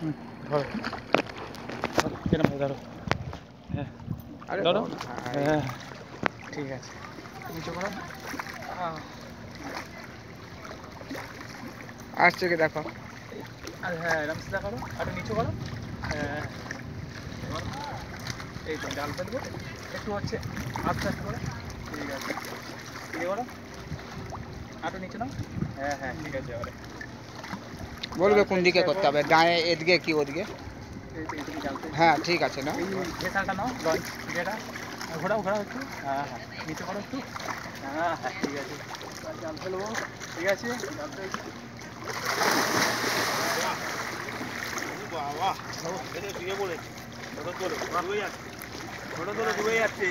হুম, ধরো ধরো? হ্যাঁ। আরে ধরো। হ্যাঁ। ঠিক আছে। নিচু করো আসছে কি দেখো? আর হ্যাঁ এরম সিধা করো। আর নিচু করো। হ্যাঁ। এই তো ডাল ফেলব। একটু হচ্ছে আস্তে আস্তে করো। ঠিক আছে। ইয়ে করো আটু নিচে নাও। হ্যাঁ হ্যাঁ ঠিক আছে এবারে। বলবে কোন দিকে করতে হবে? ডানে এদিকে কি ওদিকে। হ্যাঁ ঠিক আছে না? ঘোরাও ঘোরাও একটু। হ্যাঁ হ্যাঁ নিচে করো একটু। হ্যাঁ হ্যাঁ ঠিক আছে। জাল ফেলব ঠিক আছে। জাল বাবা তোলো ডুবে যাচ্ছে ছোট তোলো ডুবে যাচ্ছে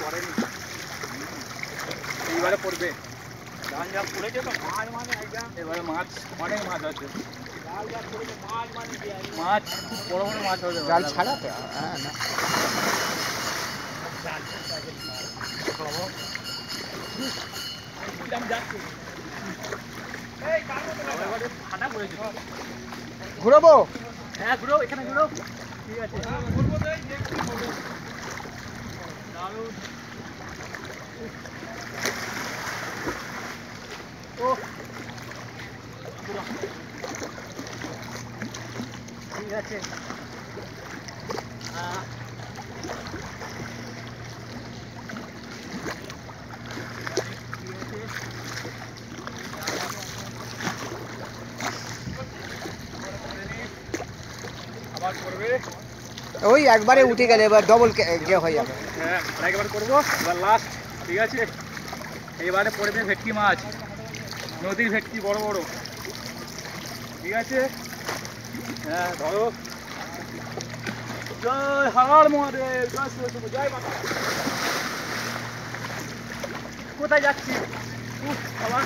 পড়েনি এইবারে পড়বে। ধান যা পড়েছে তো। মাছ মানে এবারে মাছ অনেক মাছ আছে। মাছ মানে মাছ বড় বড় মাছ হবে জাল ছাড়া তো হ্যাঁ না। এবারে ফাটা পড়েছে ঘুরবো? হ্যাঁ ঘুরো এখানে ঘুরো ঠিক আছে দারুণ ও ঘুরো। ঠিক আছে আহ, ঠিক আছে। আবার করবে ওই একবারে উঠে গেলে এবার ডবল কে হয়ে যাবে হ্যাঁ আরেকবার করব এবার লাস্ট ঠিক আছে এবারে পড়বে ভেটকি মাছ নদীর ভেটকি বড় বড়। ঠিক আছে? হ্যাঁ ধরো। জয় হার মহাদেব জয় শিব শিব, জয় মাতা কোথায় যাচ্ছি? আবার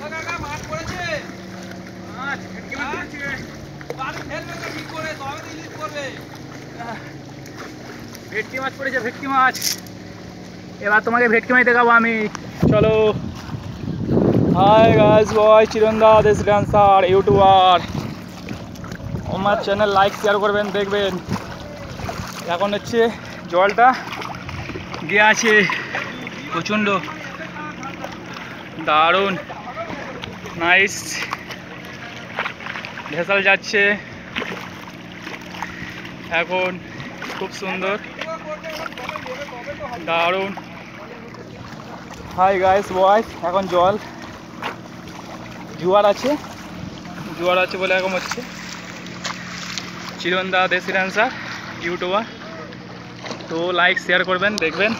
মাছ ভেটকি মাছ পড়েছে। আহ, ভেটকি মাছ পড়েছে, ভেটকি মাছ। এবার তোমাকে ভেটকি মাছ দেখাবো আমি। চলো। হাই গাইস বয় চিরন্দা দেশ ডান্সার ইউটিউবার আমার চ্যানেল লাইক শেয়ার করবেন, দেখবেন। এখন হচ্ছে জলটা গিয়ে আছে। প্রচণ্ড। দারুণ। নাইস ভেসাল যাচ্ছে। এখন খুব সুন্দর। দারুণ। হাই গাইস বয় এখন জল। জোয়ার আছে। জোয়ার আছে বলে এখন হচ্ছে। চিরন্দা দেশি ডান্সার ইউটিউবার তো লাইক শেয়ার করবেন দেখবেন।